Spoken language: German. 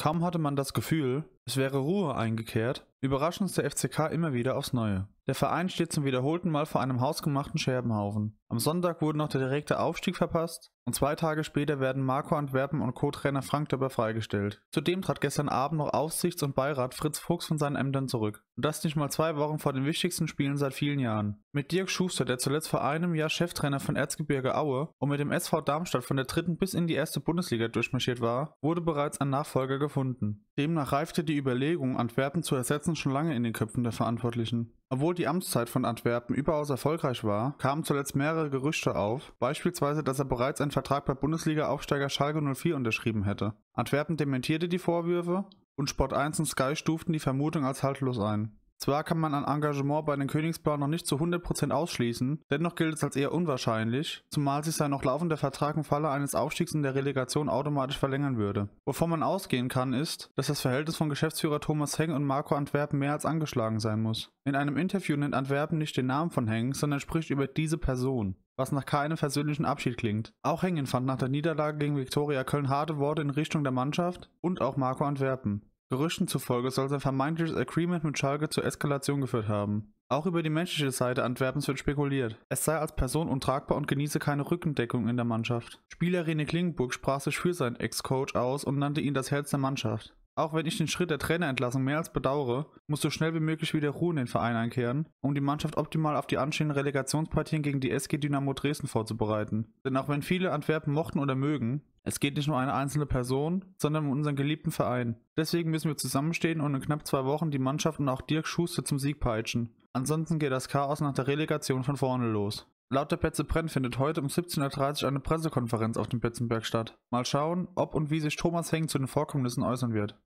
Kaum hatte man das Gefühl, es wäre Ruhe eingekehrt, überrascht uns der FCK immer wieder aufs Neue. Der Verein steht zum wiederholten Mal vor einem hausgemachten Scherbenhaufen. Am Sonntag wurde noch der direkte Aufstieg verpasst und zwei Tage später werden Marco Antwerpen und Co-Trainer Frank Döber freigestellt. Zudem trat gestern Abend noch Aufsichts- und Beirat Fritz Fuchs von seinen Ämtern zurück. Und das nicht mal zwei Wochen vor den wichtigsten Spielen seit vielen Jahren. Mit Dirk Schuster, der zuletzt vor einem Jahr Cheftrainer von Erzgebirge Aue und mit dem SV Darmstadt von der dritten bis in die erste Bundesliga durchmarschiert war, wurde bereits ein Nachfolger gefunden. Demnach reifte die Überlegung, Antwerpen zu ersetzen, schon lange in den Köpfen der Verantwortlichen. Obwohl die Amtszeit von Antwerpen überaus erfolgreich war, kamen zuletzt mehrere Gerüchte auf, beispielsweise, dass er bereits einen Vertrag bei Bundesliga-Aufsteiger Schalke 04 unterschrieben hätte. Antwerpen dementierte die Vorwürfe und Sport 1 und Sky stuften die Vermutung als haltlos ein. Zwar kann man ein Engagement bei den Königsblauen noch nicht zu 100% ausschließen, dennoch gilt es als eher unwahrscheinlich, zumal sich sein noch laufender Vertrag im Falle eines Aufstiegs in der Relegation automatisch verlängern würde. Wovon man ausgehen kann ist, dass das Verhältnis von Geschäftsführer Thomas Heng und Marco Antwerpen mehr als angeschlagen sein muss. In einem Interview nennt Antwerpen nicht den Namen von Heng, sondern spricht über diese Person was nach keinem versöhnlichen Abschied klingt. Auch Hengen fand nach der Niederlage gegen Viktoria Köln harte Worte in Richtung der Mannschaft und auch Marco Antwerpen. Gerüchten zufolge soll sein vermeintliches Agreement mit Schalke zur Eskalation geführt haben. Auch über die menschliche Seite Antwerpens wird spekuliert. Es sei als Person untragbar und genieße keine Rückendeckung in der Mannschaft. Spieler Rene Klingenburg sprach sich für seinen Ex-Coach aus und nannte ihn das Herz der Mannschaft. Auch wenn ich den Schritt der Trainerentlassung mehr als bedauere, muss so schnell wie möglich wieder Ruhe in den Verein einkehren, um die Mannschaft optimal auf die anstehenden Relegationspartien gegen die SG Dynamo Dresden vorzubereiten. Denn auch wenn viele Antwerpen mochten oder mögen, es geht nicht nur um eine einzelne Person, sondern um unseren geliebten Verein. Deswegen müssen wir zusammenstehen und in knapp zwei Wochen die Mannschaft und auch Dirk Schuster zum Sieg peitschen. Ansonsten geht das Chaos nach der Relegation von vorne los. Laut der Betze Brenn findet heute um 17.30 Uhr eine Pressekonferenz auf dem Betzenberg statt. Mal schauen, ob und wie sich Thomas Heng zu den Vorkommnissen äußern wird.